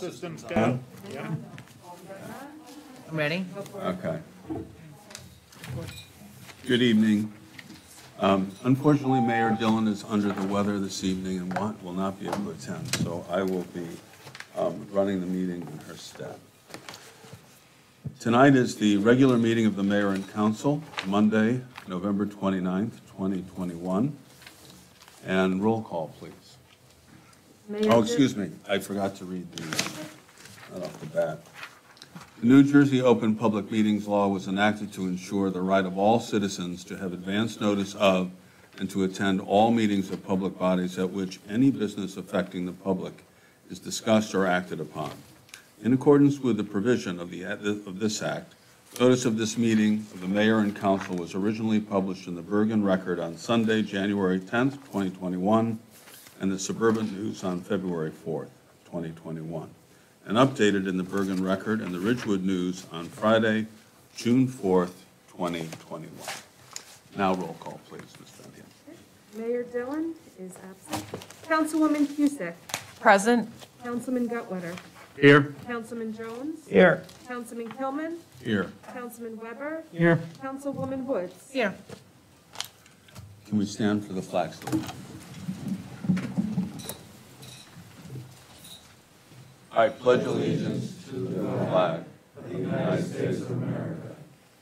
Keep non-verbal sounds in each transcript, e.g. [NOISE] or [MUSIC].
systems go. Yeah. I'm ready. Okay. Good evening. Um, Unfortunately, Mayor Dillon is under the weather this evening and wa- will not be able to attend, so I will be um, running the meeting in her stead. Tonight is the regular meeting of the mayor and council, Monday, November 29th, 2021. And roll call, please. Mayor Oh, excuse me, I forgot to read the, right off the bat. The New Jersey Open Public Meetings Law was enacted to ensure the right of all citizens to have advance notice of and to attend all meetings of public bodies at which any business affecting the public is discussed or acted upon. In accordance with the provision of the, of this act, notice of this meeting of the mayor and council was originally published in the Bergen Record on Sunday, January 10th, 2021, and the Suburban News on February 4th, 2021, and updated in the Bergen Record and the Ridgewood News on Friday, June 4th, 2021. Now roll call, please, Ms. Van Mayor Dillon is absent. Councilwoman Cusick. Present. Councilman Gutwitter. Here. Councilman Jones. Here. Councilman Kilman. Here, Councilman Weber. Here. Councilwoman Woods. Here. can we stand for the flag salute? I pledge allegiance to the flag of the United States of America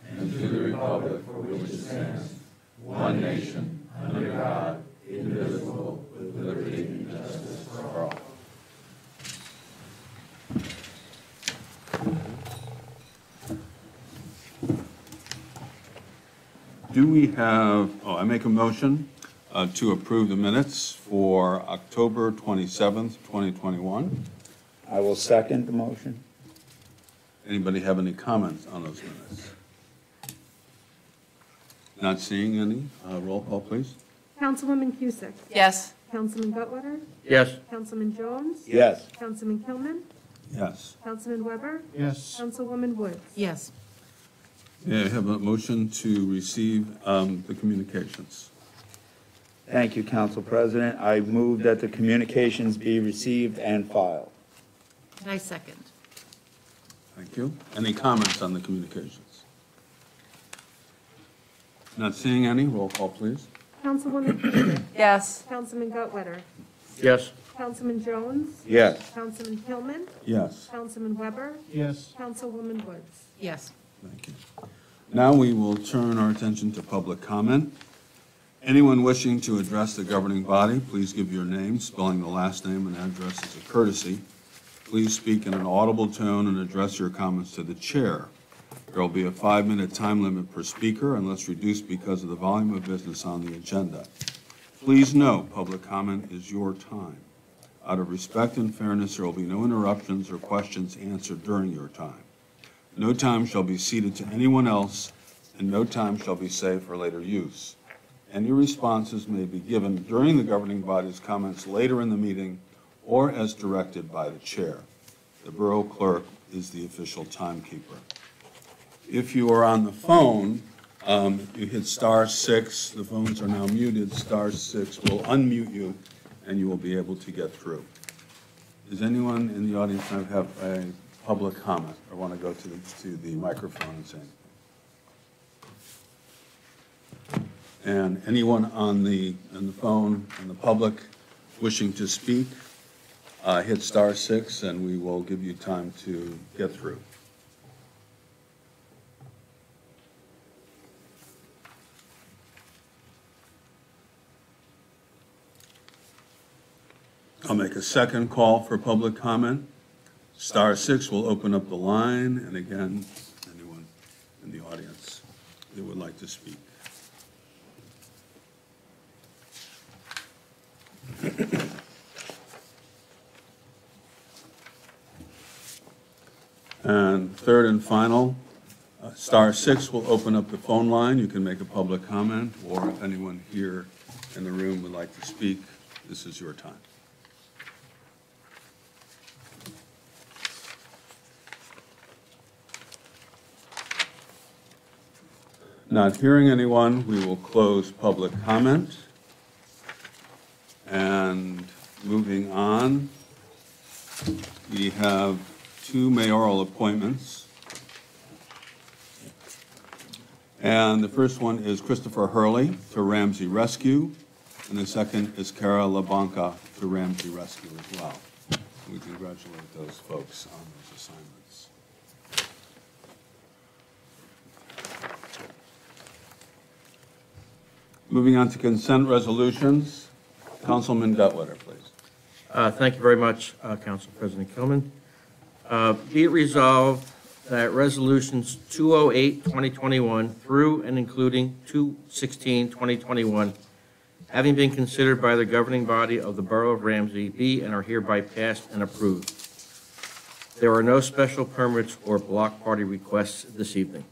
and to the republic for which it stands, one nation, under God, indivisible, with liberty and justice for all. Do we have, oh, I make a motion uh, to approve the minutes for October 27th, 2021. I will second the motion. Anybody have any comments on those minutes? Not seeing any. Uh, Roll call, please. Councilwoman Cusick. Yes. Councilman Gutwitter. Yes. Councilman Jones. Yes. Councilman Kilman. Yes. Councilman Weber. Yes. Councilwoman Woods. Yes. May I have a motion to receive um, the communications? Thank you, Council President. I move that the communications be received and filed. And I second. Thank you. Any comments on the communications? Not seeing any. Roll call, please. Councilwoman Cusick. Yes. Councilman Gutwitter. Yes. Councilman Jones. Yes. Councilman Kilman. Yes. Councilman Weber. Yes. Councilwoman Woods. Yes. Thank you. Now we will turn our attention to public comment. Anyone wishing to address the governing body, please give your name, spelling the last name and address as a courtesy. Please speak in an audible tone and address your comments to the chair. There will be a five-minute time limit per speaker unless reduced because of the volume of business on the agenda. Please note, public comment is your time. Out of respect and fairness, there will be no interruptions or questions answered during your time. No time shall be ceded to anyone else, and no time shall be saved for later use. Any responses may be given during the governing body's comments later in the meeting or as directed by the chair. The Borough Clerk is the official timekeeper. If you are on the phone, um, you hit star six, the phones are now muted, star six will unmute you, and you will be able to get through. Does anyone in the audience have- a public comment or want to go to the, to the microphone and say? anything? And anyone on the, on the phone, in the public wishing to speak, uh, hit star six and we will give you time to get through. I'll make a second call for public comment. Star six will open up the line, and again, anyone in the audience that would like to speak. And third and final, uh, star six will open up the phone line. You can make a public comment, or if anyone here in the room would like to speak, this is your time. Not hearing anyone, we will close public comment. And moving on, We have two mayoral appointments. And the first one is Christopher Hurley to Ramsey Rescue, and the second is Kara LaBanca to Ramsey Rescue as well. We congratulate those folks on those assignments. Moving on to consent resolutions, Councilman Duttwetter, please. Uh, Thank you very much, uh, Council President Kilman. Uh, Be it resolved that resolutions 208, 2021 through and including 216, 2021, having been considered by the governing body of the Borough of Ramsey, be and are hereby passed and approved. There are no special permits or block party requests this evening.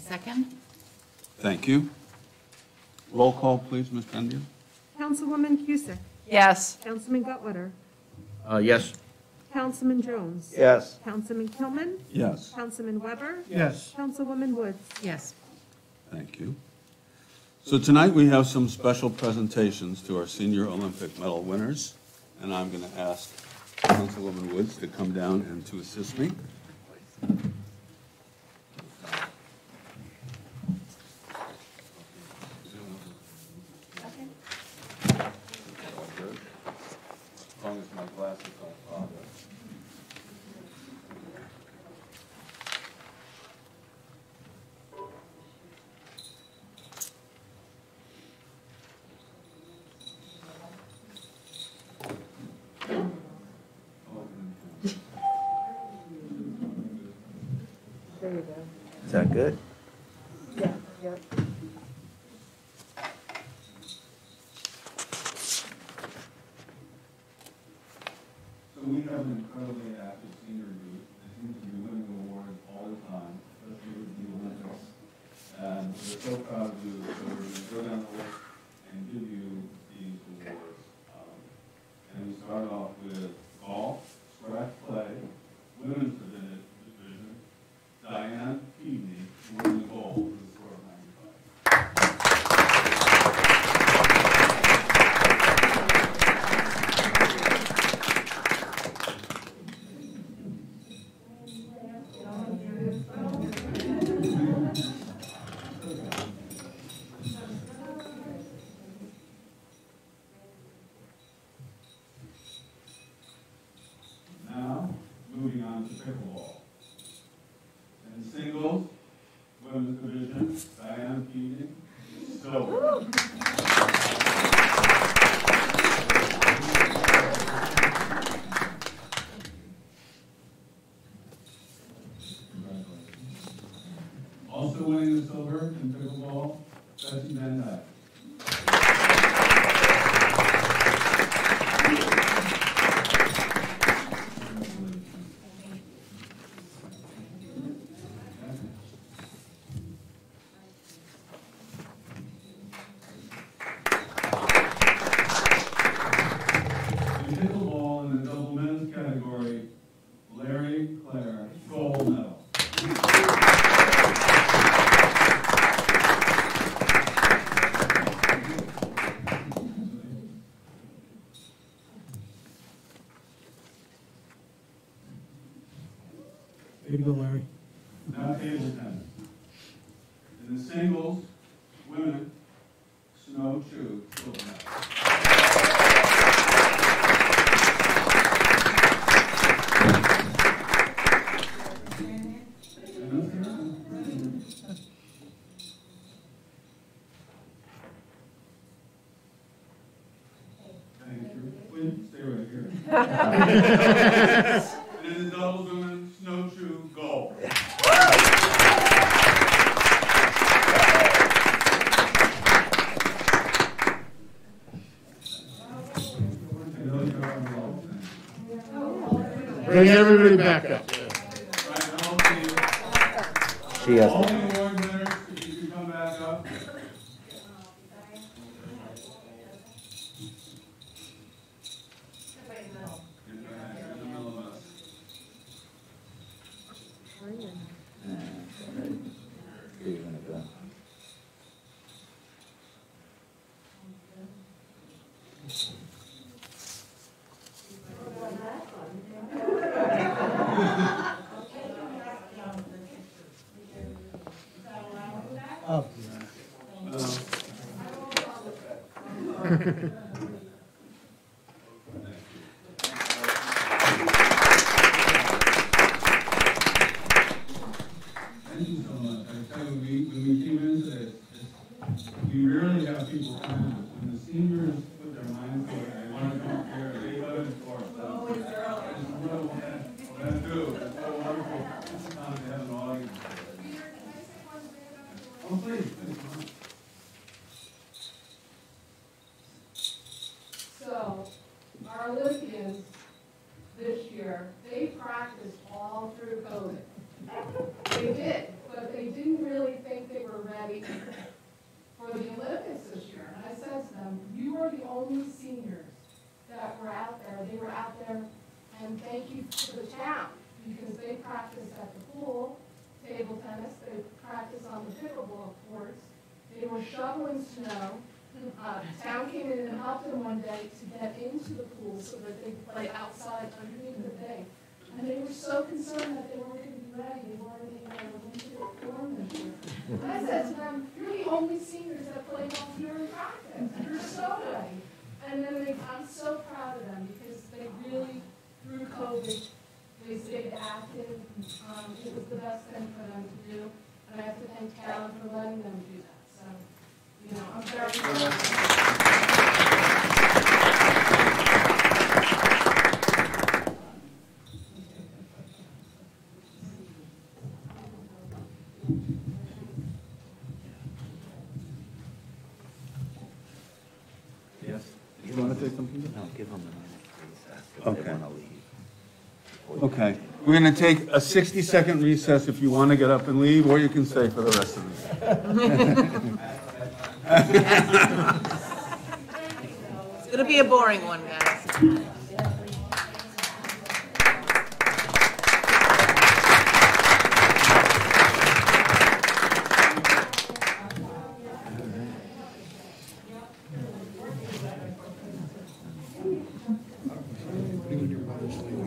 Second. Thank you. Roll call, please, Ms. Bendia. Councilwoman Cusick, Yes. Councilman Guttletter, Uh, Yes. Councilman Jones, Yes. Councilman Kilman, Yes. Councilman Weber, Yes. Councilwoman Woods. Yes. Thank you. So tonight, we have some special presentations to our senior Olympic medal winners, and I'm going to ask Councilwoman Woods to come down and to assist me. Good? And in the doubles, women, Snow Chu. Bring everybody back up. She has COVID, they stayed active. Um, it was the best thing for them to do. And I have to thank Callan for letting them do that, so, you know, I'm very proud. Yes. You want to say something? No, give them a minute, please, if Okay. they want to leave. Okay, we're going to take a 60-second recess if you want to get up and leave, or you can stay for the rest of the. It's gonna be a boring one, guys.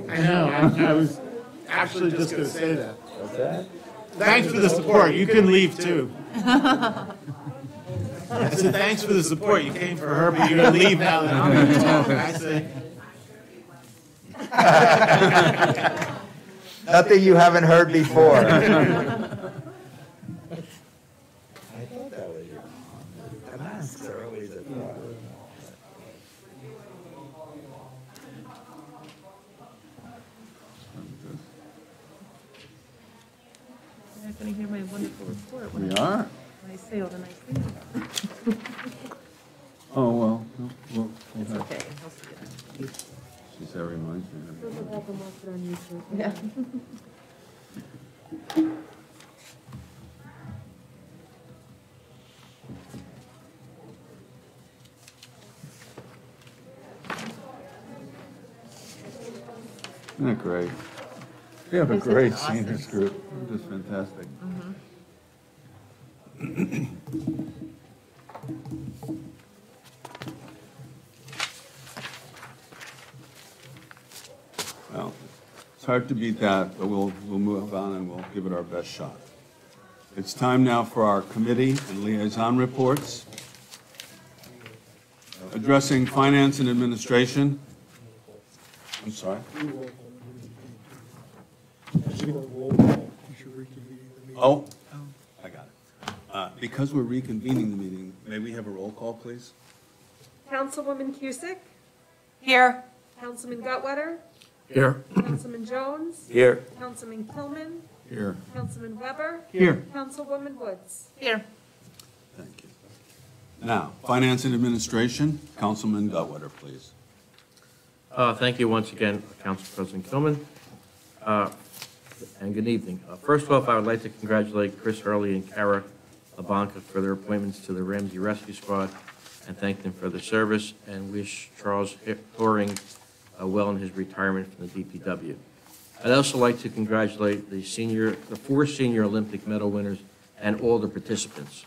I know, I, I was actually just gonna say that. What's that? Thanks for the support, you can leave too. I said, thanks for the support, you came for her, but you're gonna leave now that I'm gonna talk, I say. [LAUGHS] Nothing you haven't heard before. [LAUGHS] I thought that was your mom. The masks are always a problem. You're not going to hear my wonderful report We when I- are? when I say all the nice things. Oh, well, no, well, It's okay. okay. I'll see it. She said reminds me. of it. Yeah. Isn't that great? We have a great seniors group, They're just fantastic. Mm-hmm. Well, it's hard to beat that, but we'll, we'll move on and we'll give it our best shot. It's time now for our committee and liaison reports. Addressing finance and administration. I'm sorry? Oh, I got it. Uh, Because we're reconvening the meeting, may we have a roll call, please? Councilwoman Cusick, Here. Councilman Gutwetter, Here. Councilman Jones, Here. Councilman Kilman, Here. Councilman Weber, Here. Councilwoman Woods. Here. Thank you. Now, finance and administration, Councilman Gutwetter, please. Uh, Thank you once again, Council President Kilman, Uh, and good evening. Uh, First off, I would like to congratulate Chris Hurley and Kara LaBonca for their appointments to the Ramsey Rescue Squad and thank them for their service and wish Charles Horing uh, well in his retirement from the DPW. I'd also like to congratulate the senior, the four senior Olympic medal winners and all the participants.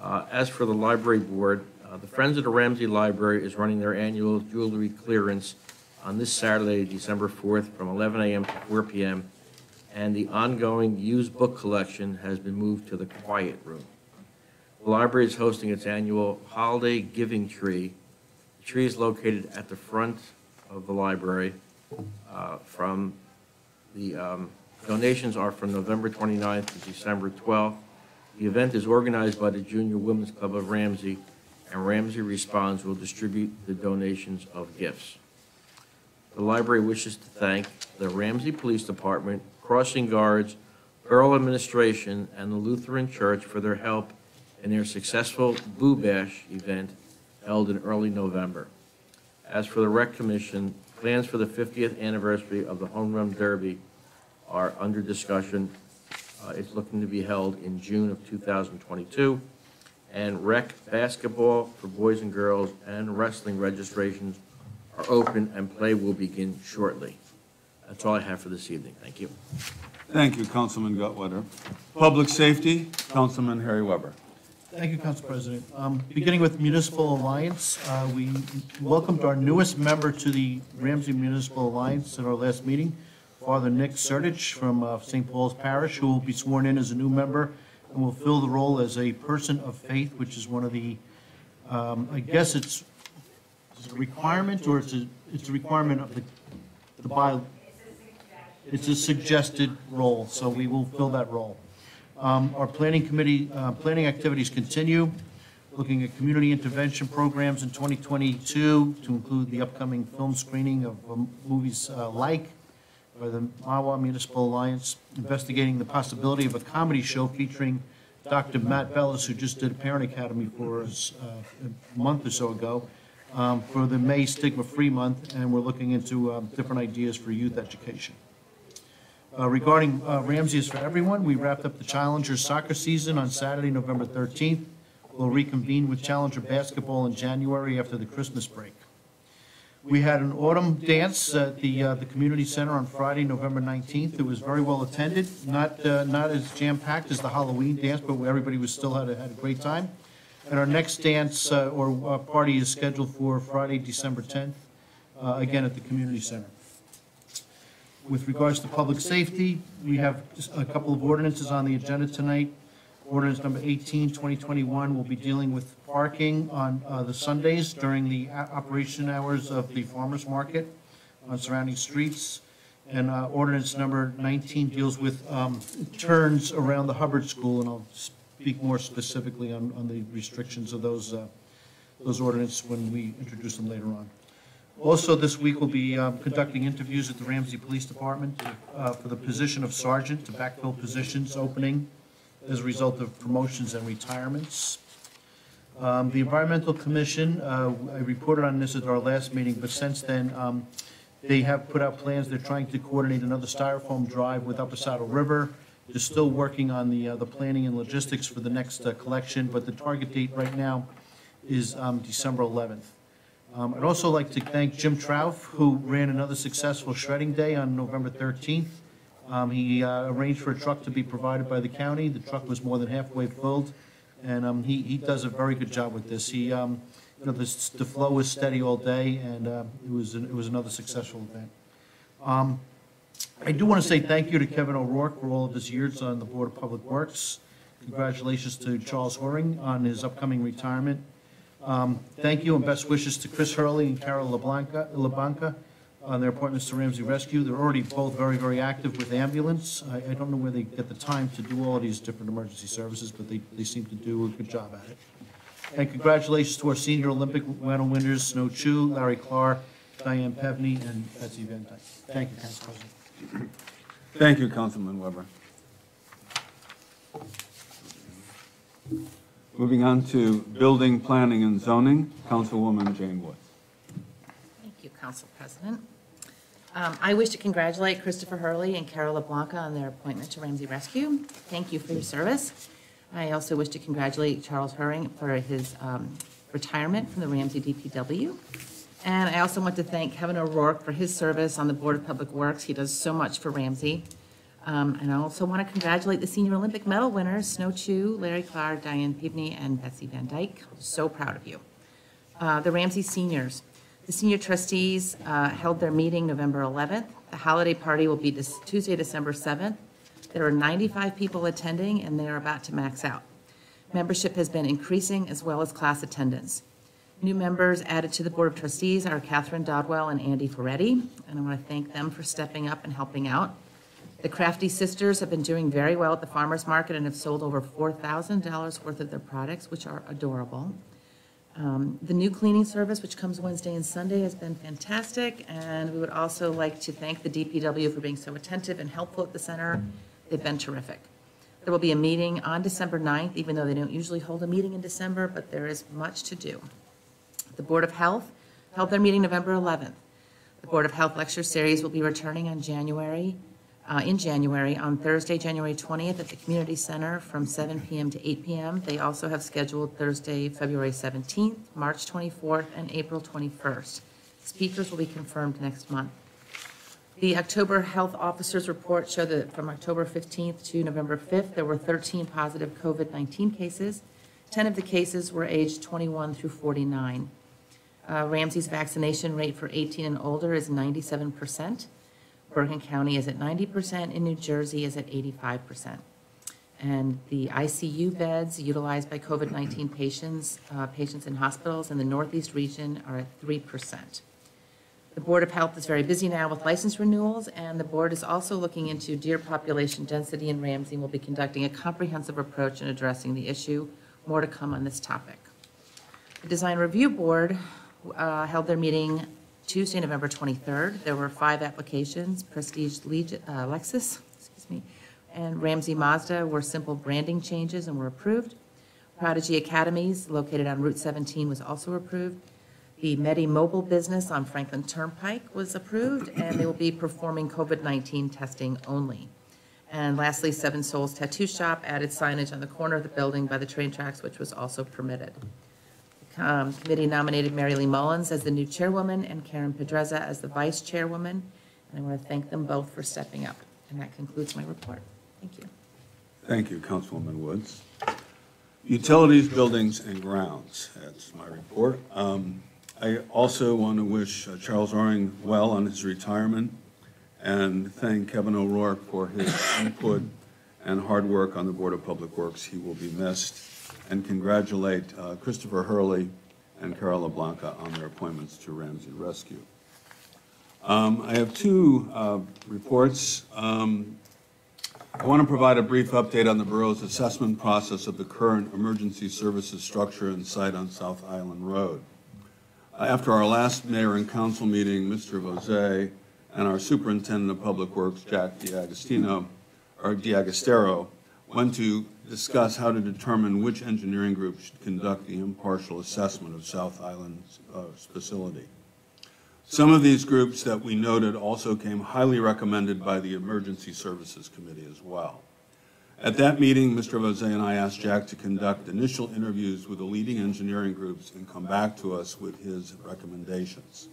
Uh, As for the library board, uh, the Friends of the Ramsey Library is running their annual jewelry clearance on this Saturday, December 4th, from 11 a.m. to 4 p.m., and the ongoing used book collection has been moved to the quiet room. The library is hosting its annual Holiday Giving Tree The tree is located at the front of the library. uh, From, the um, donations are from November 29th to December 12th. The event is organized by the Junior Women's Club of Ramsey, and Ramsey Responds will distribute the donations of gifts. The library wishes to thank the Ramsey Police Department, Crossing Guards, Borough Administration, and the Lutheran Church for their help in their successful Boo Bash event held in early November. As for the Rec Commission, plans for the 50th anniversary of the Home Run Derby are under discussion. Uh, It's looking to be held in June of 2022. And rec basketball for boys and girls and wrestling registrations are open and play will begin shortly. That's all I have for this evening. Thank you. Thank you, Councilman Gutwetter. Public Safety, Councilman Harry Weber. Thank you, Council President. Um, Beginning with Municipal Alliance, uh, we welcomed our newest member to the Ramsey Municipal Alliance at our last meeting, Father Nick Sertich from uh, St. Paul's Parish, who will be sworn in as a new member and will fill the role as a person of faith, which is one of the, um, I guess it's it's a requirement, or it's a, it's a requirement of the, the by. It's a suggested role, so we will fill that role. Um, Our planning committee, uh, planning activities continue, looking at community intervention programs in 2022 to include the upcoming film screening of um, movies uh, like by the Mahwah Municipal Alliance, investigating the possibility of a comedy show featuring Dr. Matt Bellace, who just did a Parent Academy for us uh, a month or so ago, um, for the May Stigma Free Month, and we're looking into um, different ideas for youth education. Uh, Regarding uh, Ramsey is for Everyone, we wrapped up the Challenger soccer season on Saturday, November 13th. We'll reconvene with Challenger basketball in January after the Christmas break. We had an autumn dance at the, uh, the community center on Friday, November 19th. It was very well attended, not, uh, not as jam-packed as the Halloween dance, but everybody was still had a, had a great time. And our next dance uh, or uh, party is scheduled for Friday, December 10th, uh, again at the community center. With regards to public safety, we have a couple of ordinances on the agenda tonight. Ordinance number 18, 2021 will be dealing with parking on uh, the Sundays during the operation hours of the farmer's market on surrounding streets. And uh, ordinance number 19 deals with um, turns around the Hubbard School, and I'll speak more specifically on, on the restrictions of those, uh, those ordinances when we introduce them later on. Also, this week, we'll be um, conducting interviews at the Ramsey Police Department uh, for the position of sergeant to backfill positions opening as a result of promotions and retirements. Um, The Environmental Commission, uh, I reported on this at our last meeting, but since then, um, they have put out plans, they're trying to coordinate another styrofoam drive with Upper Saddle River. They're still working on the, uh, the planning and logistics for the next uh, collection, but the target date right now is um, December 11th. Um, I'd also like to thank Jim Trout, who ran another successful shredding day on November 13th. Um, He uh, arranged for a truck to be provided by the county. The truck was more than halfway filled, and um, he he does a very good job with this. He, um, you know, this- the flow was steady all day, and uh, it was, it was another successful event. Um, I do want to say thank you to Kevin O'Rourke for all of his years on the Board of Public Works. Congratulations to Charles Horing on his upcoming retirement. Um, Thank you and best wishes to Chris Hurley and Carol LeBlanca, LeBlanca on their appointments to Ramsey Rescue. They're already both very, very active with ambulance. I, I don't know where they get the time to do all these different emergency services, but they, they seem to do a good job at it. And congratulations to our senior Olympic medal winners, Snow Chu, Larry Clark, Diane Pevney, and Betsy Van Dyke. Thank you, Council President. Thank you, Councilman Weber. Moving on to Building, Planning, and Zoning, Councilwoman Jane Woods. Thank you, Council President. Um, I wish to congratulate Christopher Hurley and Carol LeBlanca on their appointment to Ramsey Rescue. Thank you for your service. I also wish to congratulate Charles Herring for his um, retirement from the Ramsey DPW. And I also want to thank Kevin O'Rourke for his service on the Board of Public Works. He does so much for Ramsey. Um, And I also want to congratulate the senior Olympic medal winners, Snow Chu, Larry Clark, Diane Pibney, and Betsy Van Dyke. So proud of you. Uh, The Ramsey seniors. The senior trustees uh, held their meeting November 11th. The holiday party will be this Tuesday, December 7th. There are 95 people attending, and they are about to max out. Membership has been increasing as well as class attendance. New members added to the Board of Trustees are Catherine Dodwell and Andy Ferretti, and I want to thank them for stepping up and helping out. The Crafty Sisters have been doing very well at the farmer's market and have sold over $4,000 worth of their products, which are adorable. Um, The new cleaning service, which comes Wednesday and Sunday, has been fantastic, and we would also like to thank the DPW for being so attentive and helpful at the center. They've been terrific. There will be a meeting on December 9th, even though they don't usually hold a meeting in December, but there is much to do. The Board of Health held their meeting November 11th. The Board of Health Lecture Series will be returning on January, uh, in January, on Thursday, January 20th, at the Community Center from 7 PM to 8 PM. They also have scheduled Thursday, February 17th, March 24th, and April 21st. Speakers will be confirmed next month. The October Health Officers Report showed that from October 15th to November 5th, there were 13 positive COVID-19 cases. 10 of the cases were aged 21 through 49. Uh, Ramsey's vaccination rate for 18 and older is 97%. Bergen County is at 90%, and New Jersey is at 85%. And the ICU beds utilized by COVID-19 [CLEARS THROAT] patients, uh, patients in hospitals in the Northeast region are at 3%. The Board of Health is very busy now with license renewals, and the board is also looking into deer population density in Ramsey and will be conducting a comprehensive approach in addressing the issue. More to come on this topic. The Design Review Board uh, held their meeting Tuesday, November 23rd. There were five applications. Prestige uh, Lexus, excuse me, and Ramsey Mazda were simple branding changes and were approved. Prodigy Academies, located on Route 17, was also approved. The Medi Mobile business on Franklin Turnpike was approved, and they will be performing COVID-19 testing only. And lastly, Seven Souls Tattoo Shop added signage on the corner of the building by the train tracks, which was also permitted. Um, Committee nominated Mary Lee Mullins as the new chairwoman and Karen Pedreza as the vice chairwoman, and I want to thank them both for stepping up. And that concludes my report. Thank you. Thank you, Councilwoman Woods. Utilities, Buildings, and Grounds, that's my report. Um, I also want to wish uh, Charles Oring well on his retirement and thank Kevin O'Rourke for his input and hard work on the Board of Public Works. He will be missed. And congratulate uh, Christopher Hurley and Carol Blanca on their appointments to Ramsey Rescue. Um, I have two uh, reports. Um, I want to provide a brief update on the borough's assessment process of the current emergency services structure and site on South Island Road. Uh, After our last mayor and council meeting, Mr. Vozeh and our superintendent of public works, Jack Diagostino, or Diagostero, went to discuss how to determine which engineering group should conduct the impartial assessment of South Island's uh, facility. Some of these groups that we noted also came highly recommended by the Emergency Services Committee as well. At that meeting, Mr. Vozeh and I asked Jack to conduct initial interviews with the leading engineering groups and come back to us with his recommendations.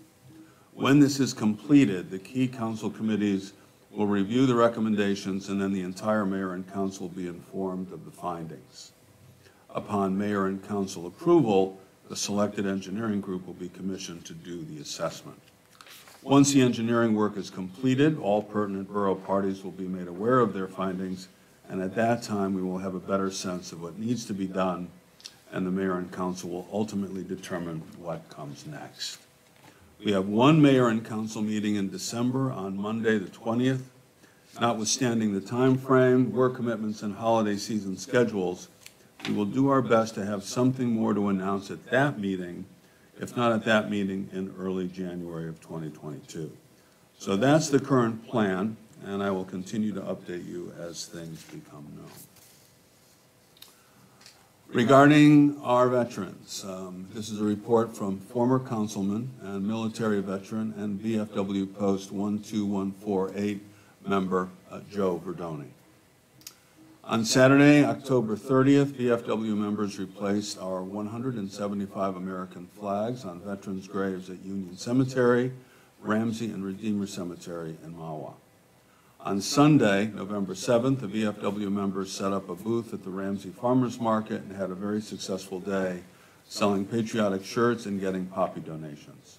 When this is completed, the key council committees will review the recommendations, and then the entire mayor and council will be informed of the findings. Upon mayor and council approval, the selected engineering group will be commissioned to do the assessment. Once the engineering work is completed, all pertinent borough parties will be made aware of their findings, and at that time, we will have a better sense of what needs to be done, and the mayor and council will ultimately determine what comes next. We have one mayor and council meeting in December on Monday, the 20th. Notwithstanding the time frame, work commitments, and holiday season schedules, we will do our best to have something more to announce at that meeting, if not at that meeting, in early January of 2022. So that's the current plan, and I will continue to update you as things become known. Regarding our veterans, um, this is a report from former councilman and military veteran and VFW Post 12148 member uh, Joe Verdoni. On Saturday, October 30th, VFW members replaced our 175 American flags on veterans' graves at Union Cemetery, Ramsey, and Redeemer Cemetery in Mahwah. On Sunday, November 7th, the VFW members set up a booth at the Ramsey Farmers Market and had a very successful day selling patriotic shirts and getting poppy donations.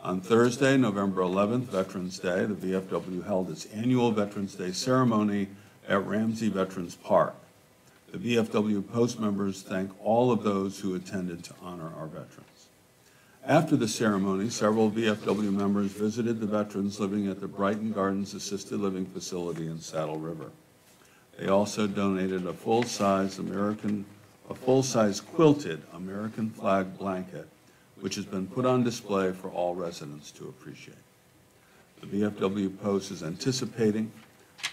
On Thursday, November 11th, Veterans Day, the VFW held its annual Veterans Day ceremony at Ramsey Veterans Park. The VFW Post members thank all of those who attended to honor our veterans. After the ceremony, several VFW members visited the veterans living at the Brighton Gardens Assisted Living Facility in Saddle River. They also donated a full-size American, a full-size quilted American flag blanket, which has been put on display for all residents to appreciate. The VFW Post is anticipating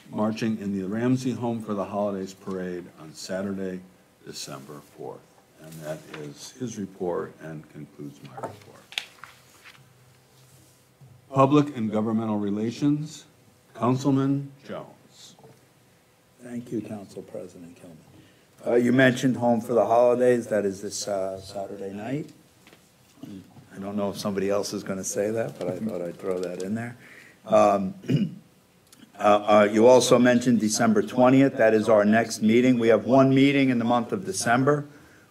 marching in the Ramsey Home for the Holidays Parade on Saturday, December 4th. And that is his report and concludes my report. Public and Governmental Relations, Councilman Jones. Thank you, Council President Kilman. Uh, You mentioned Home for the Holidays, that is this uh, Saturday night. I don't know if somebody else is going to say that, but I thought I'd throw that in there. Um, [CLEARS THROAT] uh, uh, You also mentioned December 20th, that is our next meeting. We have one meeting in the month of December.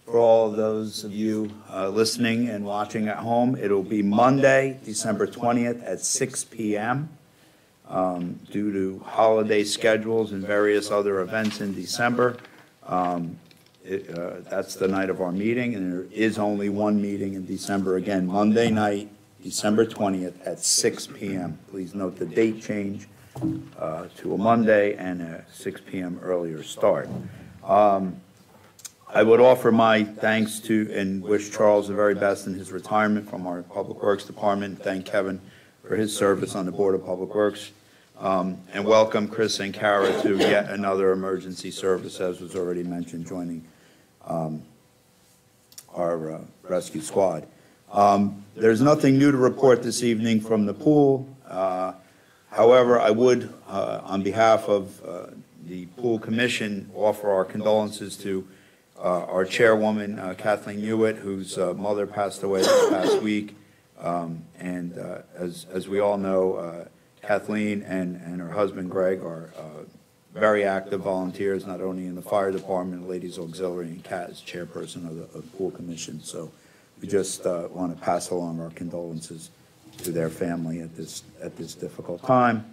For all those of you uh, listening and watching at home, it'll be Monday, December 20th at 6 PM um, due to holiday schedules and various other events in December. Um, it, uh, That's the night of our meeting, and there is only one meeting in December, again, Monday night, December 20th at 6 PM. Please note the date change uh, to a Monday and a 6 PM earlier start. Um, I would offer my thanks to and wish Charles the very best in his retirement from our Public Works Department. Thank Kevin for his service on the Board of Public Works. Um, And welcome Chris and Kara to yet another emergency service, as was already mentioned, joining um, our uh, rescue squad. Um, There's nothing new to report this evening from the pool. Uh, However, I would, uh, on behalf of uh, the Pool Commission, offer our condolences to our chairwoman uh, Kathleen Hewitt, whose uh, mother passed away this past week. Um, And uh, as, as we all know, uh, Kathleen and, and her husband Greg are uh, very active volunteers, not only in the fire department, ladies auxiliary, and Kat is chairperson of the, of the pool commission. So we just want to pass along our condolences to their family at this, at this difficult time.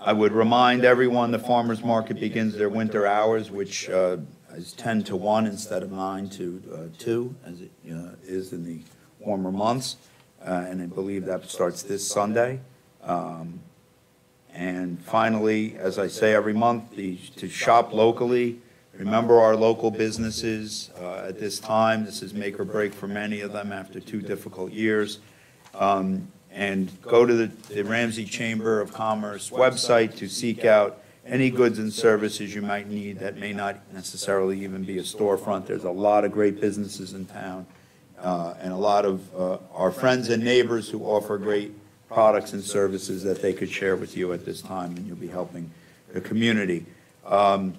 I would remind everyone, the farmer's market begins their winter hours, which uh, is 10 to 1 instead of 9 to uh, 2, as it uh, is in the warmer months. Uh, And I believe that starts this Sunday. Um, And finally, as I say every month, the- to shop locally, remember our local businesses uh, at this time. This is make or break for many of them after two difficult years. Um, And go to the the Ramsey Chamber of Commerce website to seek out any goods and services you might need that may not necessarily even be a storefront. There's a lot of great businesses in town, uh, and a lot of uh, our friends and neighbors who offer great products and services that they could share with you at this time, and you'll be helping the community. Um,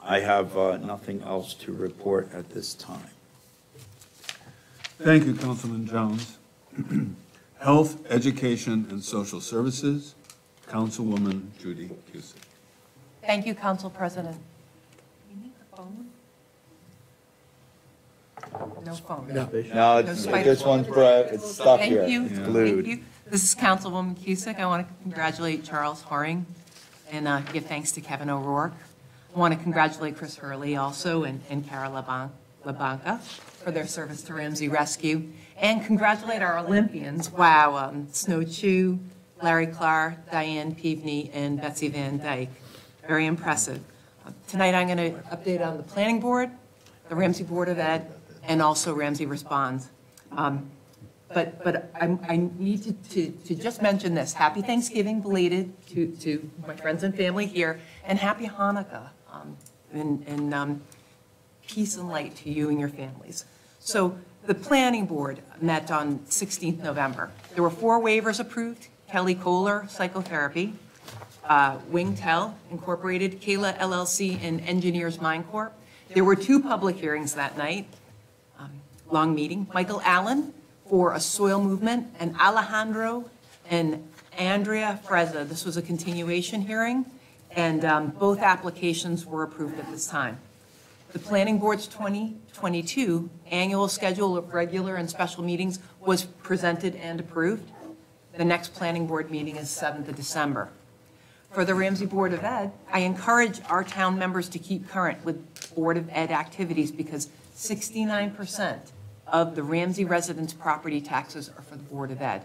I have uh, nothing else to report at this time. Thank you, Councilman Jones. [CLEARS THROAT] Health, Education, and Social Services, Councilwoman Judy Cusick. Thank you, Council President. You need the phone? No phone. No, No it's- spider. this one's, bro- it's stuck Thank here. you. It's Thank glued. you. This is Councilwoman Cusick. I want to congratulate Charles Haring and uh, give thanks to Kevin O'Rourke. I want to congratulate Chris Hurley also and and Kara Laban- Labanca for their service to Ramsey Rescue. And congratulate our Olympians. Wow, um, Snow Chu, Larry Clark, Diane Peavney, and Betsy Van Dyke. Very impressive. Tonight, I'm going to update on the Planning Board, the Ramsey Board of Ed, and also Ramsey Responds. Um, But, but I, I need to, to, to just mention this. Happy Thanksgiving belated to, to my friends and family here, and happy Hanukkah. um, And, and um, peace and light to you and your families. So the planning board met on 16th November. There were four waivers approved, Kelly Kohler, psychotherapy, uh, Wingtel Incorporated, Kayla LLC, and Engineers Mine Corp. There were two public hearings that night, um, long meeting. Michael Allen for a soil movement, and Alejandro and Andrea Freza. This was a continuation hearing, and um, both applications were approved at this time. The Planning Board's 2022 annual schedule of regular and special meetings was presented and approved. The next Planning Board meeting is 7th of December. For the Ramsey Board of Ed, I encourage our town members to keep current with Board of Ed activities because 69% of the Ramsey residents' property taxes are for the Board of Ed.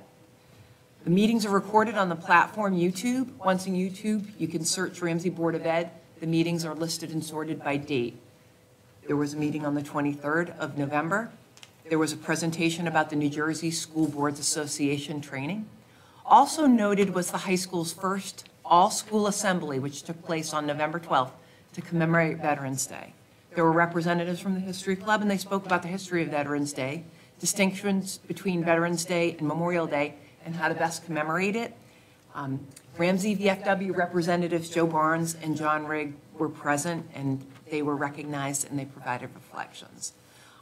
The meetings are recorded on the platform YouTube. Once in YouTube, you can search Ramsey Board of Ed. The meetings are listed and sorted by date. There was a meeting on the 23rd of November. There was a presentation about the New Jersey School Boards Association training. Also noted was the high school's first all-school assembly, which took place on November 12th to commemorate Veterans Day. There were representatives from the History Club, and they spoke about the history of Veterans Day, distinctions between Veterans Day and Memorial Day, and how to best commemorate it. Um, Ramsey VFW representatives Joe Barnes and John Rigg were present, and they were recognized, and they provided reflections.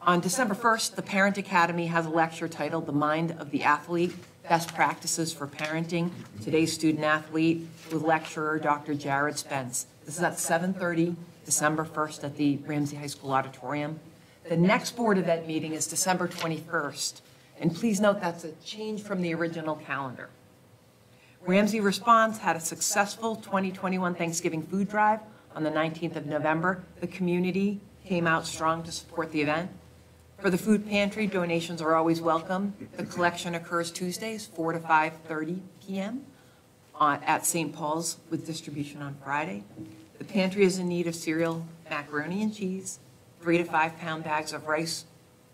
On December 1st, the Parent Academy has a lecture titled "The Mind of the Athlete: Best Practices for Parenting." Today's student athlete with lecturer Dr. Jared Spence. This is at 7:30, December 1st, at the Ramsey High School Auditorium. The next Board of Ed meeting is December 21st, and please note that's a change from the original calendar. Ramsey Responds had a successful 2021 Thanksgiving food drive on the 19th of November. The community came out strong to support the event. For the food pantry, donations are always welcome. The collection occurs Tuesdays, 4 to 5:30 PM uh, at St. Paul's with distribution on Friday. The pantry is in need of cereal, macaroni and cheese, three to five pound bags of rice,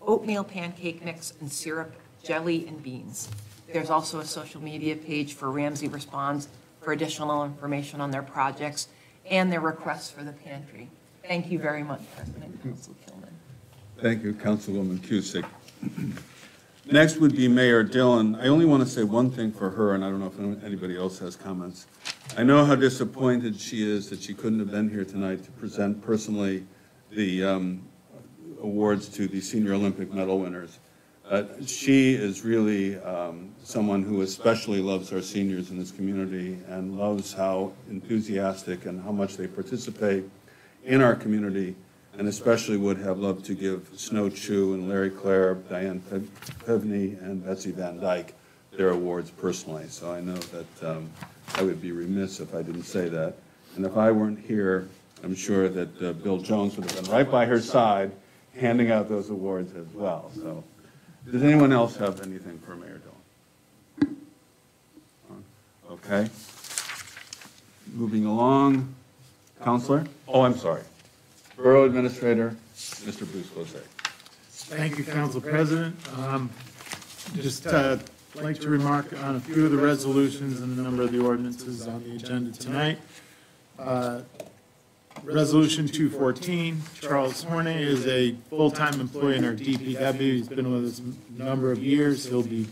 oatmeal pancake mix, and syrup, jelly, and beans. There's also a social media page for Ramsey Responds for additional information on their projects and their requests for the pantry. Thank you very much, President Council. Thank you, Councilwoman Cusick. Next would be Mayor Dillon. I only want to say one thing for her, and I don't know if anybody else has comments. I know how disappointed she is that she couldn't have been here tonight to present personally the um, awards to the senior Olympic medal winners. Uh, She is really um, someone who especially loves our seniors in this community and loves how enthusiastic and how much they participate in our community, and especially would have loved to give Snow Chu and Larry Clare, Diane Pe- Pevney, and Betsy Van Dyke their awards personally. So I know that um, I would be remiss if I didn't say that. And if I weren't here, I'm sure that uh, Bill Jones would have been right by her side, handing out those awards as well. So, does anyone else have anything for Mayor Dillon? Okay. Moving along, Counselor? Oh, I'm sorry. Borough Administrator, Mr. Bruce. Thank you, Council President. Um, Just uh, like to remark on a few of the resolutions and a number of the ordinances on the agenda tonight. Uh, Resolution 214, Charles Hornet is a full-time employee in our DPW. He's been with us a number of years. He'll be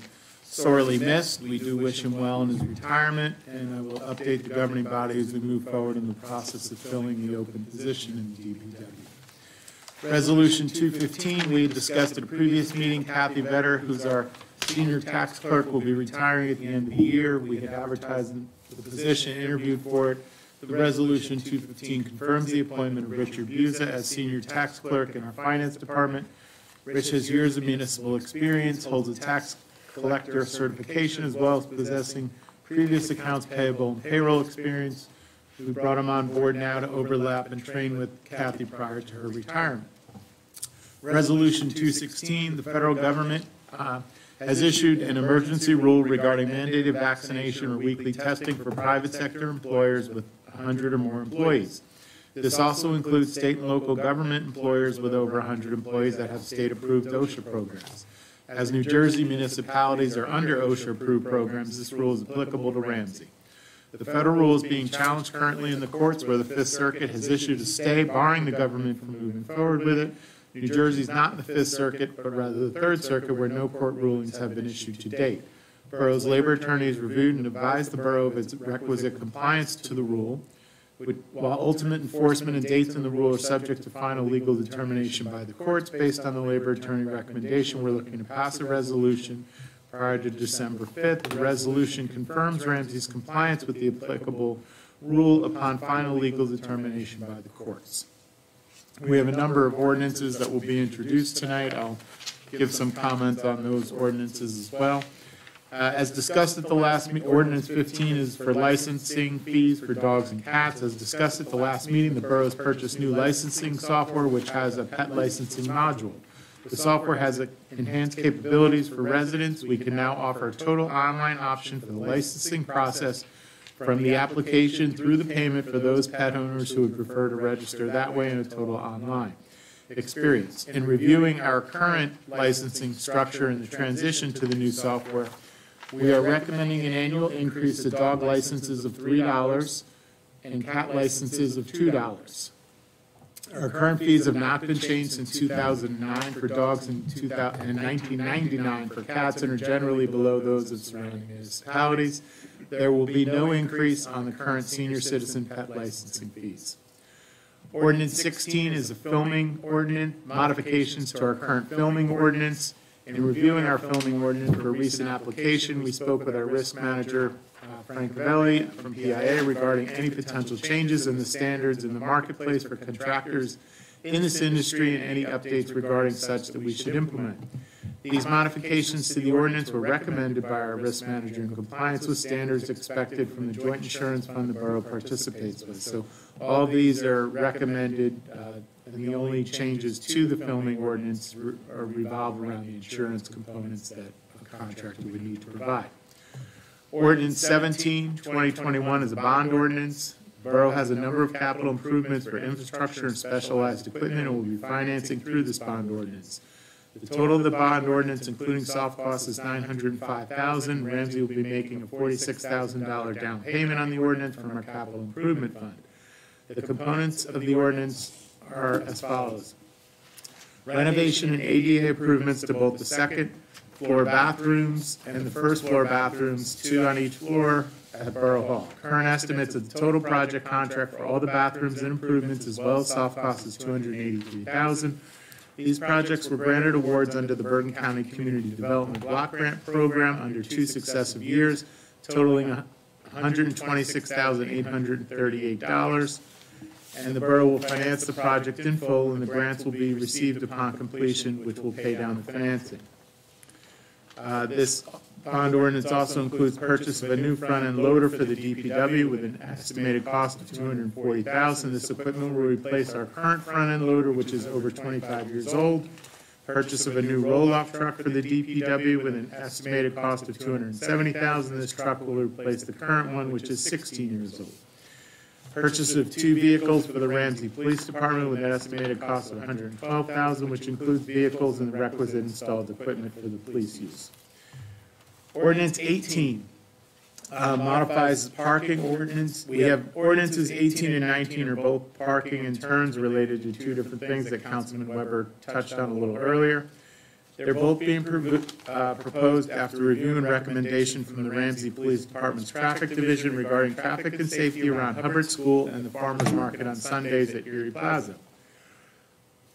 sorely missed. We do wish him well in his retirement, and I will update the governing body as we move forward in the process of filling the open position in the DPW. Resolution 215, we discussed at a previous meeting, Kathy Vetter, who's our senior tax clerk, will be retiring at the end of the year. We had advertised the position, interviewed for it. The resolution 215 confirms the appointment of Richard Buza as senior tax clerk in our finance department. Rich has years of municipal experience, holds a tax collector certification, as well as possessing previous accounts payable and payroll experience. We brought him on board now to overlap and train with Kathy prior to her retirement. Resolution 216, the federal government uh, has issued an emergency rule regarding mandated vaccination or weekly testing for private sector employers with 100 or more employees. This also includes state and local government employers with over 100 employees that have state-approved OSHA programs. As New Jersey municipalities are under OSHA-approved programs, this rule is applicable to Ramsey. The federal rule is being challenged currently in the courts where the Fifth Circuit has issued a stay barring the government from moving forward with it. New Jersey is not in the Fifth Circuit, but rather the Third Circuit where no court rulings have been issued to date. Borough's labor attorneys reviewed and advised the borough of its requisite compliance to the rule. While ultimate enforcement and dates in the rule are subject to final legal determination by the courts based on the labor attorney recommendation, we're looking to pass a resolution prior to December 5th. The resolution confirms Ramsey's compliance with the applicable rule upon final legal determination by the courts. We have a number of ordinances that will be introduced tonight. I'll give some comments on those ordinances as well. Uh, As discussed at the last, meeting, ordinance 15 is for licensing fees for dogs and cats. As discussed at the last meeting, the borough has purchased new licensing software which has a pet licensing module. The software has enhanced capabilities for residents. We can now offer a total online option for the licensing process from the application through the payment for those pet owners who would prefer to register that way in a total online experience. In reviewing our current licensing structure and the transition to the new software, we are recommending an annual increase to dog licenses of three dollars and cat licenses of two dollars. Our current fees have not been changed since two thousand and nine for dogs and two thousand, and nineteen ninety-nine for cats and are generally below those of surrounding municipalities. There will be no increase on the current senior citizen pet licensing fees. Ordinance 16 is a filming ordinance, modifications to our current filming ordinance. In reviewing our filming ordinance for a recent application, we spoke with our risk manager, uh, Frank Cavelli from PIA regarding any potential changes in the standards in the marketplace for contractors in this industry and any updates regarding such that we should implement. These modifications to the ordinance were recommended by our risk manager in compliance with standards expected from the joint insurance fund the borough participates with. So all these are recommended, uh, and the only changes to the filming ordinance re- are revolve around the insurance components that a contractor would need to provide. Ordinance 17, 2021 is a bond ordinance. Borough has a number of capital improvements for infrastructure and specialized equipment and will be financing through this bond ordinance. The total of the bond ordinance, including soft costs, is nine hundred and five thousand. Ramsey will be making a forty-six thousand dollar down payment on the ordinance from our capital improvement fund. The components of the ordinance are as follows. Renovation and ADA improvements to both the second floor bathrooms and the first floor bathrooms, two on each floor at Borough Hall. Current estimates of the total project contract for all the bathrooms and improvements as well as soft costs is two hundred and eighty-three thousand. These projects were granted awards under the Bergen County Community Development Block Grant Program under two successive years totaling $126,838. And the borough will finance the project in full, and the grants will be received upon completion, which will pay down the financing. Uh, This bond ordinance also includes purchase of a new front-end loader for the DPW with an estimated cost of $240,000. This equipment will replace our current front-end loader, which is over 25 years old. Purchase of a new roll-off truck for the DPW with an estimated cost of $270,000. This truck will replace the current one, which is 16 years old. Purchase of two vehicles for the Ramsey Police Department with an estimated cost of 112,000, which includes vehicles and the requisite installed equipment for the police use. Ordinance 18 uh, modifies parking ordinance. We have ordinances 18 and 19 are both parking and turns related to two different things that Councilman Weber touched on a little earlier. They're both being pro- uh, proposed after review and recommendation from the Ramsey Police Department's Traffic Division regarding traffic and safety around Hubbard School and the Farmers Market on Sundays at Erie Plaza.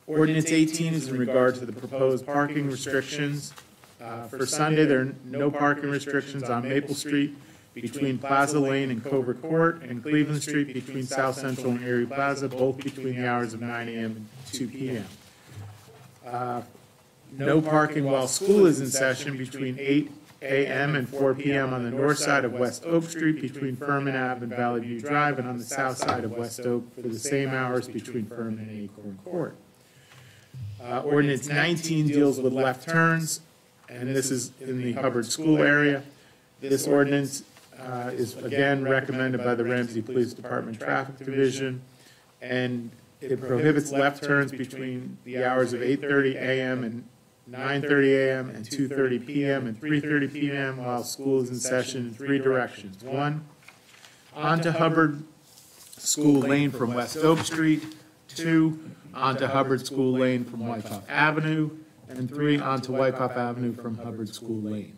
Ordinance 18 is in regard to the proposed parking restrictions. Uh, For Sunday, there are no parking restrictions on Maple Street between Plaza Lane and Covert Court, and Cleveland Street between South Central and Erie Plaza, both between the hours of 9 AM and 2 PM. Uh, No parking while school is in session between 8 AM and 4 PM on the north side of West Oak Street between Furman Ave and Valley View Drive, and on the south side of West Oak for the same hours between Furman and Acorn Court. Uh, Ordinance 19 deals with left turns, and this is in the Hubbard School area. This ordinance uh, is again recommended by the Ramsey Police Department Traffic Division, and it prohibits left turns between the hours of 8:30 a.m. and 9:30 a.m. and 2:30 p.m. and 3:30 p.m. while school is in session in three directions. One, onto Hubbard School Lane from West Oak Street. Two, onto Hubbard School Lane from Wyckoff Avenue. And three, onto Wyckoff Avenue from Hubbard School Lane.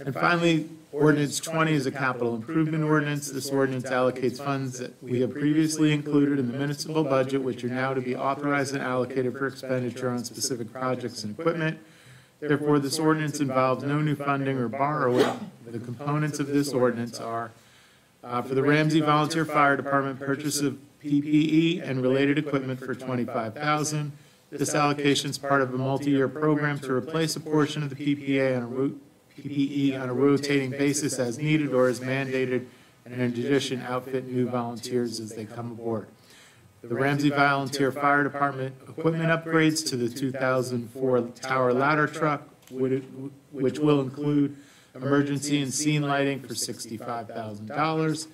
And finally, ordinance 20 is a capital improvement ordinance. This ordinance allocates funds that we have previously included in the municipal budget, which are now to be authorized and allocated for expenditure on specific projects and equipment. Therefore, this ordinance involves no new funding or borrowing. The components of this ordinance are uh, for the Ramsey Volunteer Fire Department, purchase of PPE and related equipment for 25000 This allocation is part of a multi-year program to replace a portion of the PPA on a ro- PPE on a rotating basis as needed or as mandated, and in addition, outfit new volunteers as they come aboard. the Ramsey Volunteer Fire Department equipment upgrades to the 2004 Tower Ladder Truck, which will include emergency and scene lighting for $65,000.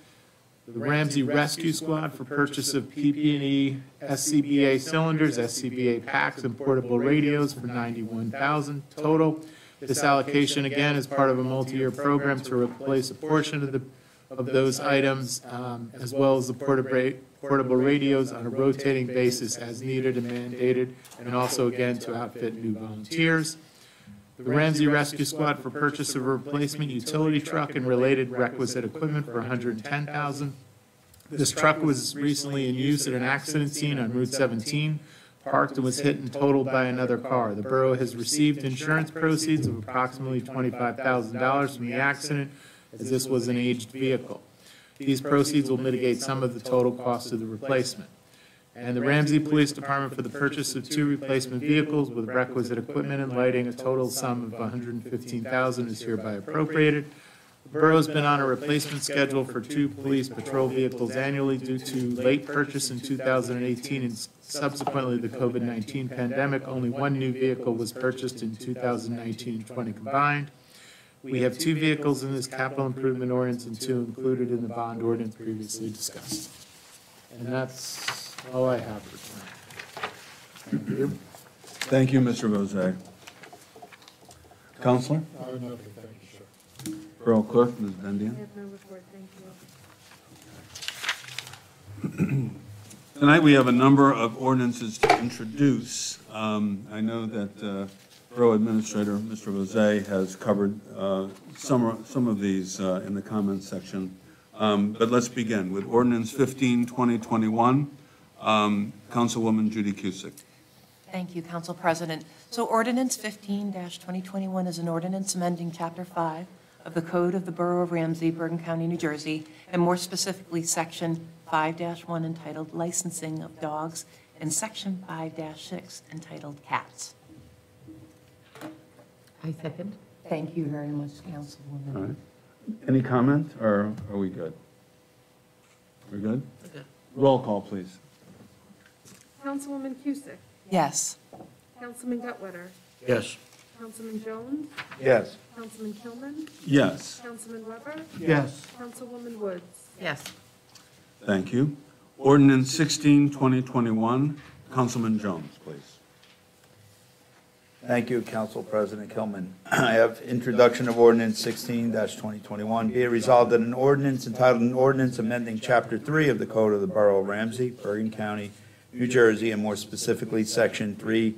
The Ramsey Rescue Squad for purchase of PP&E SCBA cylinders, SCBA packs, and portable radios for $91,000 total. This allocation, again, is part of a multi-year program to replace a portion of the, of those items, um, as well as the portable, portable radios on a rotating basis as needed and mandated, and also, again, to outfit new volunteers. The Ramsey Rescue Squad for purchase of a replacement utility truck and related requisite equipment for $110,000. This truck was recently in use at an accident scene on Route 17, parked and was hit and totaled by another car. The borough has received insurance proceeds of approximately $25,000 from the accident, as this was an aged vehicle. These proceeds will mitigate some of the total cost of the replacement. And the Ramsey Police Department for the purchase of two replacement vehicles with requisite equipment and lighting, a total sum of $115,000 is hereby appropriated. The borough's been on a replacement schedule for two police patrol vehicles annually due to late purchase in 2018 and subsequently the COVID-19 pandemic. Only one new vehicle was purchased in 2019 and 20 combined. We have two vehicles in this capital improvement ordinance and two included in the bond ordinance previously discussed. And that's all I have for tonight. Thank you. Thank you, Mr. Vozeh. Counselor? I would love to thank you, sir. Borough Clerk, Ms. I Bendian? have no report, thank you. [CLEARS THROAT] Tonight, we have a number of ordinances to introduce. Um, I know that uh, Borough Administrator, Mr. Vozeh, has covered uh, some some of these uh, in the comments section. Um, But let's begin with ordinance 15, 2021. Um, Councilwoman Judy Cusick. Thank you, Council President. So ordinance 15-2021 is an ordinance amending Chapter 5 of the Code of the Borough of Ramsey, Bergen County, New Jersey, and more specifically, Section 5-1 entitled Licensing of Dogs, and Section 5-6 entitled Cats. I second. Thank you very much, Councilwoman. right. Any comment, or are we good? We're good? Okay. Roll call, please. Councilwoman Cusick, Yes. Councilman Gutwitter, Yes. Councilman Jones, Yes. Councilman Kilman, Yes. Councilman Weber, Yes. Councilwoman Woods. Yes. Thank you. Ordinance 16, 2021. Councilman Jones, please. Thank you, Council President Kilman. [CLEARS THROAT] I have introduction of ordinance sixteen twenty twenty-one. Be it resolved that an ordinance entitled an ordinance amending chapter three of the Code of the Borough of Ramsey, Bergen County, New Jersey, and more specifically, section three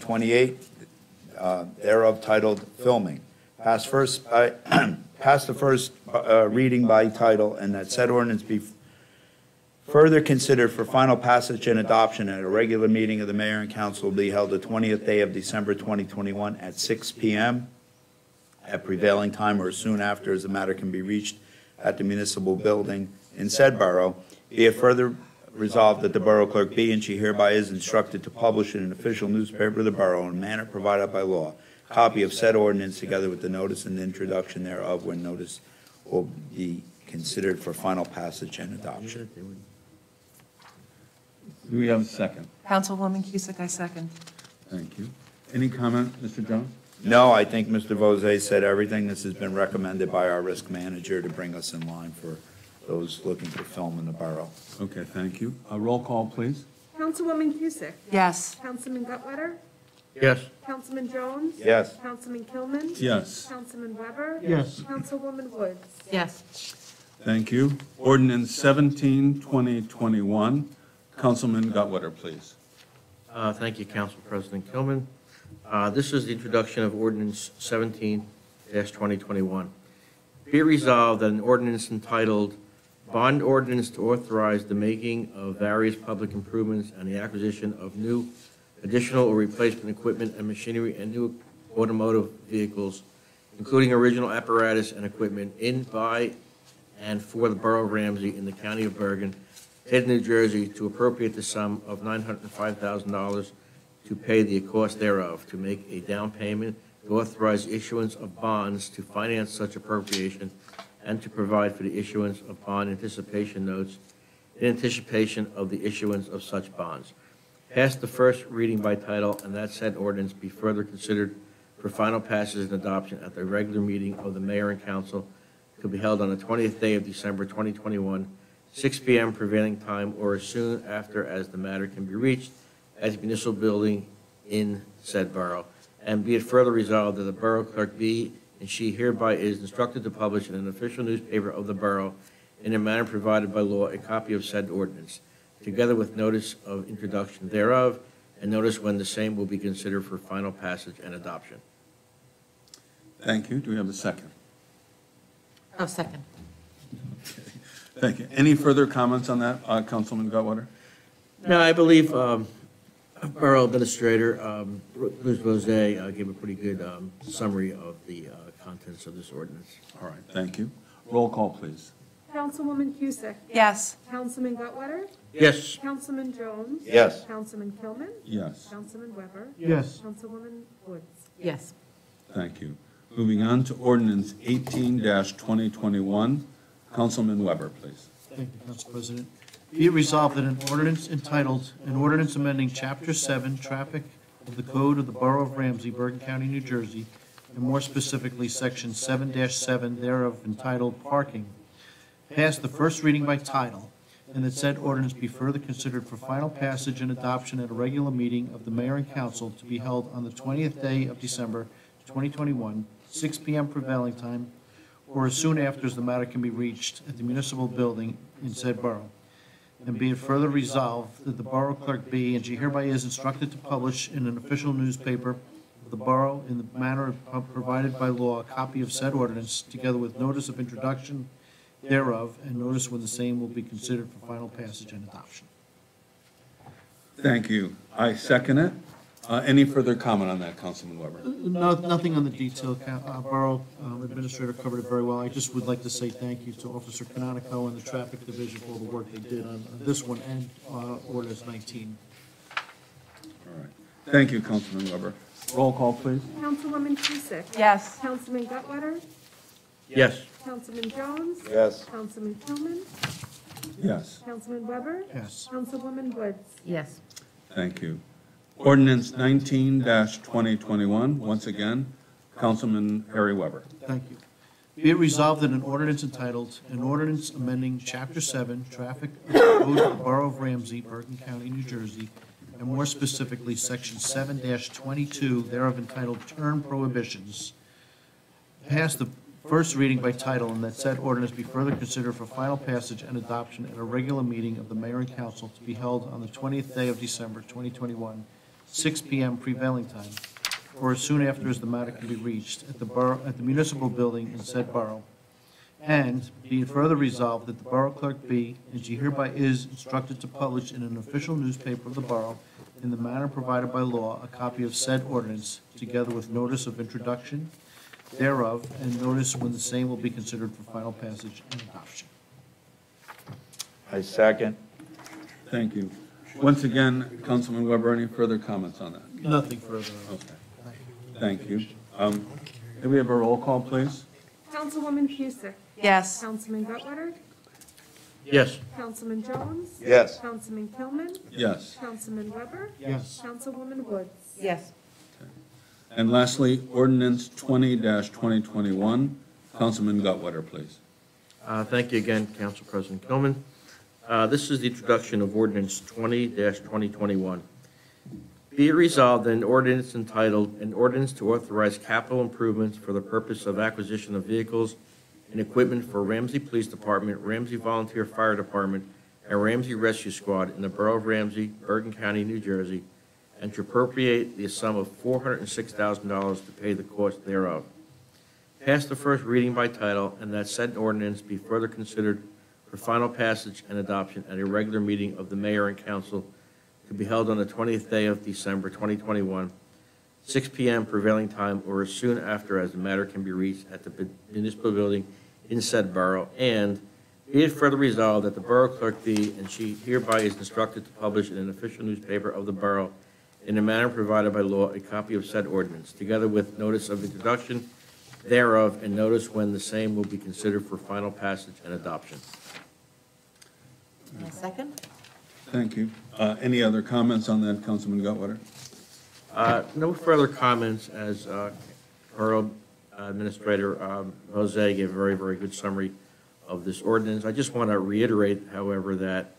twenty-eight uh, thereof titled filming. Passed first [CLEARS THROAT] by, passed the first uh, reading by title, and that said ordinance be Further considered for final passage and adoption at a regular meeting of the mayor and council will be held the 20th day of December 2021 at 6 PM at prevailing time or soon after as the matter can be reached at the municipal building in said borough. Be it further resolved that the borough clerk be and she hereby is instructed to publish in an official newspaper of the borough in a manner provided by law. Copy of said ordinance together with the notice and introduction thereof when notice will be considered for final passage and adoption. Do we have a second? Councilwoman Cusick, I second. Thank you. Any comment, Mr. Jones? No, I think Mr. Vozeh said everything. This has been recommended by our risk manager to bring us in line for those looking for film in the borough. Okay, thank you. A roll call, please. Councilwoman Cusick, Yes. Councilman Gutwitter, Yes. Councilman Jones, Yes. Councilman Kilman, Yes, Councilman Weber, Yes. Councilwoman Woods. Yes. thank you. Ordinance 17, 2021. Councilman Gutwitter, please. Uh, Thank you, Council President Kilman. Uh, This is the introduction of ordinance 17-2021. Be it resolved that an ordinance entitled Bond Ordinance to Authorize the Making of Various Public Improvements and the Acquisition of New Additional or Replacement Equipment and Machinery and New Automotive Vehicles, including original apparatus and equipment in, by, and for the Borough of Ramsey in the County of Bergen, State of New Jersey, to appropriate the sum of $905,000 to pay the cost thereof, to make a down payment, to authorize issuance of bonds to finance such appropriation, and to provide for the issuance of bond anticipation notes in anticipation of the issuance of such bonds. Pass the first reading by title, and that said ordinance be further considered for final passage and adoption at the regular meeting of the mayor and council to be held on the 20th day of December 2021, 6 PM prevailing time or as soon after as the matter can be reached at the municipal building in said borough. And be it further resolved that the borough clerk be and she hereby is instructed to publish in an official newspaper of the borough in a manner provided by law a copy of said ordinance, together with notice of introduction thereof, and notice when the same will be considered for final passage and adoption. Thank you. Do we have a second? Oh, second. Thank you. Any further comments on that, uh, Councilman Gottwater? No, I believe um, Borough Administrator um, Bruce Vozeh uh, gave a pretty good um, summary of the uh, contents of this ordinance. All right, thank you. Roll call, please. Councilwoman Cusick? Yes. Councilman Gottwater? Yes. Councilman Jones? Yes. Councilman Kilman? Yes, Councilman Weber? Yes. Councilwoman Woods? Yes. thank you. Moving on to ordinance eighteen twenty twenty-one. Councilman Weber, please. Thank you, Council President. Be it resolved that an ordinance entitled, an ordinance amending Chapter 7, Traffic of the Code of the Borough of Ramsey, Bergen County, New Jersey, and more specifically, Section 7-7 thereof entitled Parking, pass the first reading by title, and that said ordinance be further considered for final passage and adoption at a regular meeting of the mayor and council to be held on the 20th day of December 2021, 6 PM prevailing time, or as soon after as the matter can be reached at the municipal building in said borough. And be it further resolved that the borough clerk be, and she hereby is instructed to publish in an official newspaper of the borough in the manner provided by law, a copy of said ordinance, together with notice of introduction thereof, and notice when the same will be considered for final passage and adoption. Thank you. I second it. Uh, Any further comment on that, Councilman Weber? No, nothing on the detail, Coun- uh, Borough um, Administrator covered it very well. I just would like to say thank you to Officer Canonico and the Traffic Division for all the work they did on on this one and uh, ordinance 19. All right. Thank you, Councilman Weber. Roll call, please. Councilwoman Cusick? Yes. Councilman Gottwater? Yes. Councilman Jones? Yes. Councilman Kilman? Yes, Councilman Weber? Yes. Councilwoman Woods? Yes. thank you. Ordinance 19-2021, once again, Councilman Harry Weber. Thank you. Be it resolved that an ordinance entitled, an ordinance amending Chapter 7, Traffic of the Code of the Borough of Ramsey, Bergen County, New Jersey, and more specifically, Section 7-22 thereof entitled Turn Prohibitions, pass the first reading by title, and that said ordinance be further considered for final passage and adoption at a regular meeting of the mayor and council to be held on the 20th day of December, 2021, 6 PM prevailing time, or as soon after as the matter can be reached at the borough, at the municipal building in said borough. And be it further resolved that the borough clerk be, and she hereby is, instructed to publish in an official newspaper of the borough in the manner provided by law, a copy of said ordinance, together with notice of introduction thereof, and notice when the same will be considered for final passage and adoption. I second. Thank you. Once again, Councilman Weber, any further comments on that? Nothing further. Okay. Thank you. Um, May we have a roll call, please? Councilwoman Cusick? Yes. Councilman Gottwater? Yes. Councilman Jones? Yes. Councilman Kilman? Yes. Councilman Weber? Yes. Councilwoman Woods? Yes. And lastly, ordinance twenty twenty twenty-one, Councilman Gottwater, please. Uh, Thank you again, Council President Kilman. Uh, This is the introduction of ordinance 20-2021. Be it resolved that an ordinance entitled, "An Ordinance to Authorize Capital Improvements for the Purpose of Acquisition of Vehicles and Equipment for Ramsey Police Department, Ramsey Volunteer Fire Department, and Ramsey Rescue Squad in the Borough of Ramsey, Bergen County, New Jersey, and to appropriate the sum of $406,000 to pay the cost thereof." Pass the first reading by title, and that said ordinance be further considered for final passage and adoption at a regular meeting of the mayor and council to be held on the 20th day of December 2021, 6 PM prevailing time or as soon after as the matter can be reached at the municipal building in said borough, and be it further resolved that the borough clerk be, and she hereby is instructed to publish in an official newspaper of the borough in a manner provided by law a copy of said ordinance, together with notice of introduction thereof, and notice when the same will be considered for final passage and adoption. A second? Thank you. Uh, Any other comments on that, Councilman Goodwater? Uh, No further comments, as uh, Borough Administrator um, Vozeh gave a very, very good summary of this ordinance. I just want to reiterate, however, that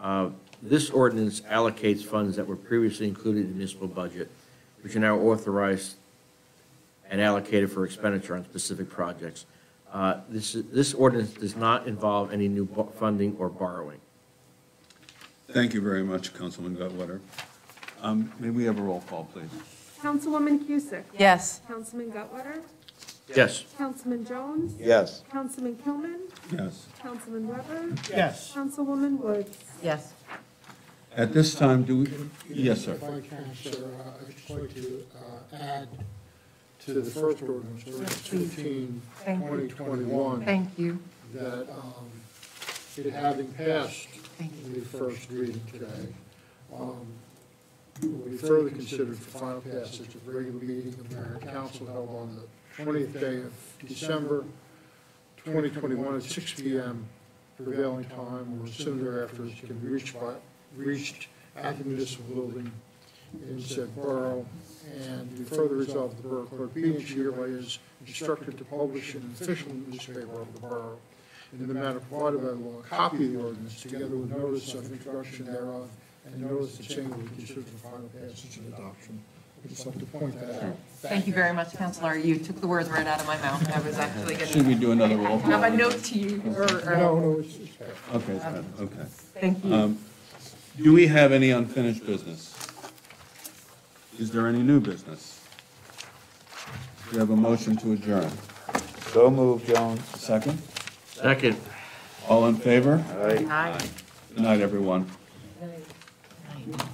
uh, this ordinance allocates funds that were previously included in the municipal budget, which are now authorized and allocated for expenditure on specific projects. Uh, This, this ordinance does not involve any new bo- funding or borrowing. Thank you very much, Councilman Goodwater. Um, May we have a roll call, please? Councilwoman Cusick? Yes. Councilman Gutwerter? Yes. Councilman Jones? Yes. Councilman Kilman? Yes. Councilman Weber? Yes. Councilwoman Woods? Yes. At this time, do we, yes, sir. If I can, sir, uh, I'd just like to uh, add to the first ordinance, ordinance 15, 2021, Thank you. that um, it having passed Thank the first reading today, um, will be further considered for final passage at the regular meeting of mayor and council held on the 20th day of December 2021 at 6 PM prevailing time or soon thereafter as can be reached by, reached at the municipal building in said borough. And we further resolve the borough clerk being and hereby is instructed to publish an official newspaper of the borough in the manner provided by law, a copy of the ordinance together with notice of introduction thereof and notice the same will be considered for final passage and adoption. I just like to point that out. Thank you very much, Counselor. You took the words right out of my mouth. I was actually going Should we do another roll call? have a note to you, or, or- No, no, it's, it's. Okay, it's fine, okay. thank you. Um, Do we have any unfinished business? Is there any new business? Do we have a motion to adjourn? So moved, Jones. Second? Second. All in favor? All right. Aye. Good night, everyone. Aye.